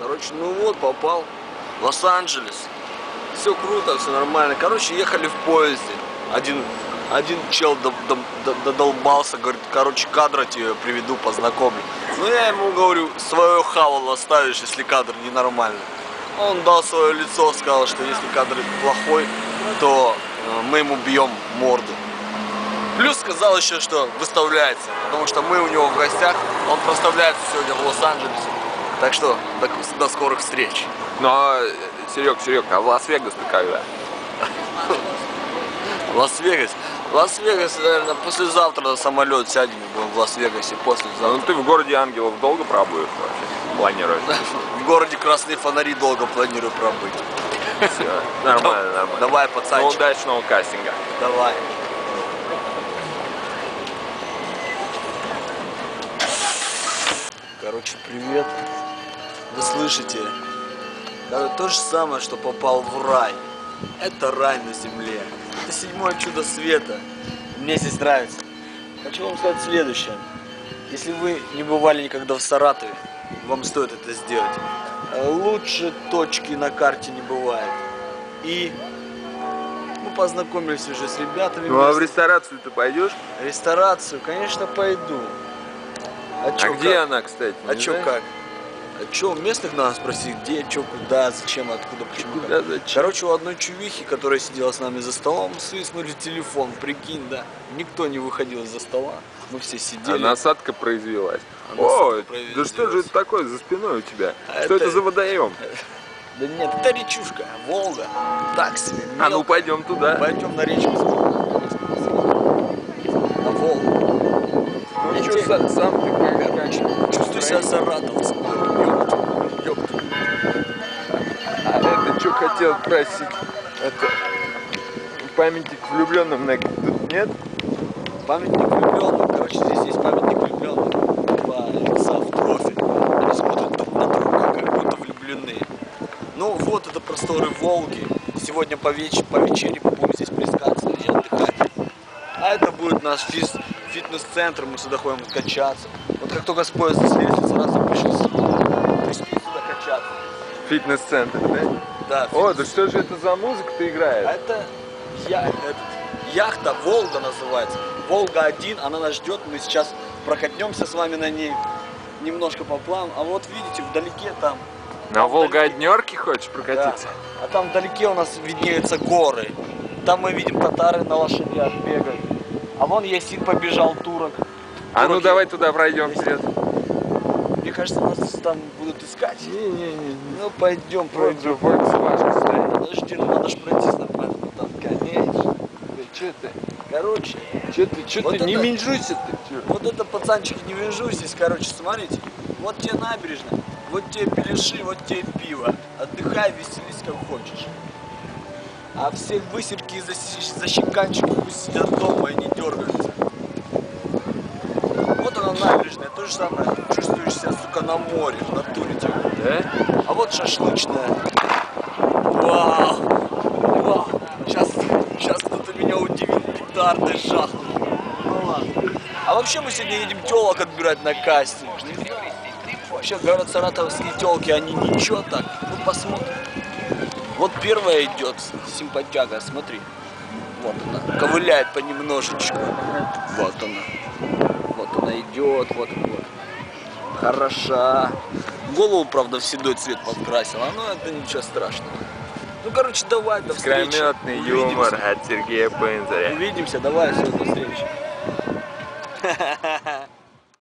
Короче, ну вот, попал в Лос-Анджелес. Все круто, все нормально. Короче, ехали в поезде. Один, один чел до- до- до- додолбался, говорит, короче, кадра тебе приведу, познакомлю. Ну я ему говорю, свое хавало оставишь, если кадр ненормальный. Он дал свое лицо, сказал, что если кадр плохой, то э, мы ему бьем морду. Плюс сказал еще, что выставляется, потому что мы у него в гостях, он проставляется сегодня в Лос-Анджелесе. Так что до, до скорых встреч. Но, Серег, Серег, а в Лас-Вегас-то когда? Лас-Вегас. Лас-Вегас, наверное, послезавтра на самолет сядем и будем в Лас-Вегасе Ну послезавтра. ты в городе ангелов долго пробуешь вообще? Планируешь? В городе красные фонари долго планирую пробыть. Все, нормально, нормально. Давай, Ну, пацанчик, удачного кастинга. давай. Короче, привет. Вы слышите? Это то же самое, что попал в рай. Это рай на земле. Это седьмое чудо света. Мне здесь нравится. Хочу вам сказать следующее. Если вы не бывали никогда в Саратове, вам стоит это сделать. Лучше точки на карте не бывает. И мы познакомились уже с ребятами. Ну а в ресторацию ты пойдешь? Ресторацию, конечно, пойду. А чё, где как? она, кстати? А чё знаешь? как? А чё, местных надо спросить, где, чё, куда, зачем, откуда, почему. как? Куда, зачем? Короче, у одной чувихи, которая сидела с нами за столом, свистнули телефон, прикинь, да. Никто не выходил из-за стола. Мы все А сидели. насадка произвелась. А О, насадка произвелась. да что же это такое за спиной у тебя? А что это... это- за водоем? Да нет, это речушка, Волга. Так себе. А ну мелко. пойдем туда. Пойдем на речку. На Волгу. Ну что, сам ты как? Короче, чувствую себя саратовцем. Ёпта, ёпта. А это что хотел спросить? Это памятник влюбленным на тут нет? Памятник влюбленным. Короче, здесь есть памятник влюбленным. Два лица в профиль. Они смотрят друг на друга, как будто влюблены. Ну вот, это просторы Волги. Сегодня по, веч- по вечере будем здесь плескаться и отдыхать. А это будет наш физ- фитнес-центр, мы сюда ходим качаться. Вот как только с поезда слезли, сразу пришли сюда. Фитнес-центр, да? Да, О, да что же это за музыка-то А играет? это я, этот, яхта Волга называется. Волга-1, она нас ждет. Мы сейчас прокатнемся с вами на ней немножко по плану. А вот видите, вдалеке там, На Волгоднерке хочешь прокатиться? а там вдалеке у нас виднеются горы. Там мы видим татары на лошадях бегают. А вон Ясин побежал, турок. А ну Туроки. давай туда пройдем Есть. вперед. Мне кажется, нас там будут искать. Не-не-не. Ну пойдем, пройдем. Подожди, ну надо же пройтись нормально. Там. Конечно. Что ты? Короче, Что ты? Что Вот ты? Не это- менжуйся ты. чё? Вот это, пацанчики, не вяжу здесь, короче, смотрите. Вот тебе набережная, вот тебе беляши, вот тебе пиво. Отдыхай, веселись как хочешь. А все высерки и защ- защеканчики пусть сидят дома и не дергаются. Вот она набережная, то же самое. На море, в натуре тебе. Да? А вот шашлычная. Вау! Вау! Сейчас, сейчас кто-то меня удивит петардой жахнул. Ну ладно. А вообще мы сегодня едем телок отбирать на кастинг. Вообще говорят, саратовские телки, они ничего так. Ну посмотрим. Вот первая идет, симпатяга, смотри. Вот она, ковыляет понемножечку. Вот она. Вот она идет, вот, вот. Хороша. Голову, правда, в седой цвет подкрасила, но это ничего страшного. Ну, короче, давай, до встречи. Искрометный юмор от Сергея Пензаря. Увидимся, давай, все, до встречи.